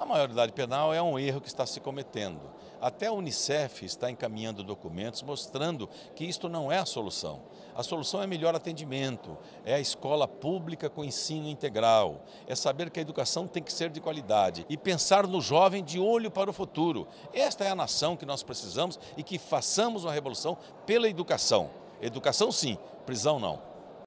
A maioridade penal é um erro que está se cometendo. Até a Unicef está encaminhando documentos mostrando que isto não é a solução. A solução é melhor atendimento, é a escola pública com ensino integral, é saber que a educação tem que ser de qualidade e pensar no jovem de olho para o futuro. Esta é a nação que nós precisamos e que façamos uma revolução pela educação. Educação sim, prisão não.